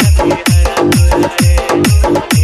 Hare Hare